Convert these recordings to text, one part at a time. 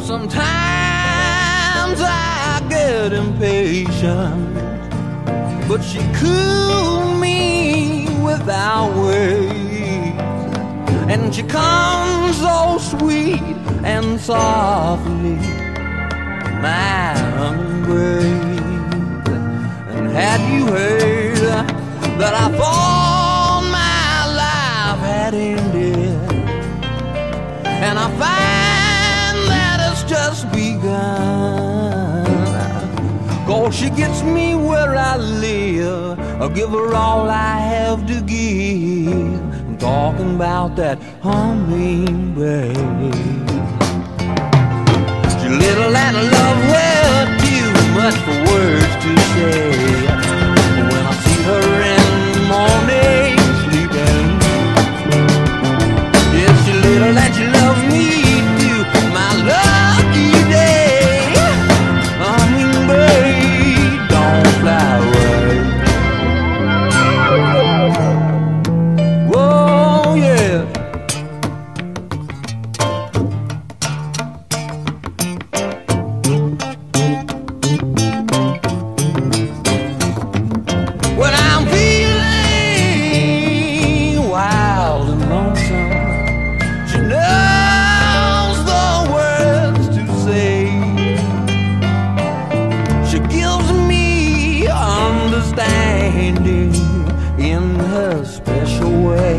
sometimes I get impatient, but she cool me without ways, and she comes so sweet and softly, my embrace. And had you heard that I thought my life had ended, and I found she gets me where I live. I'll give her all I have to give. I'm talking about that hummingbird. She's little and love her too much for words in her special way.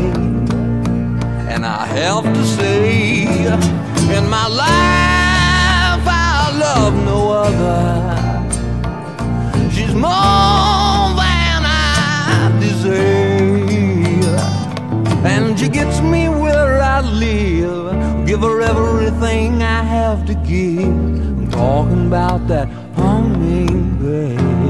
And I have to say, in my life, I love no other. She's more than I deserve. And she gets me where I live. Give her everything I have to give. I'm talking about that hummingbird.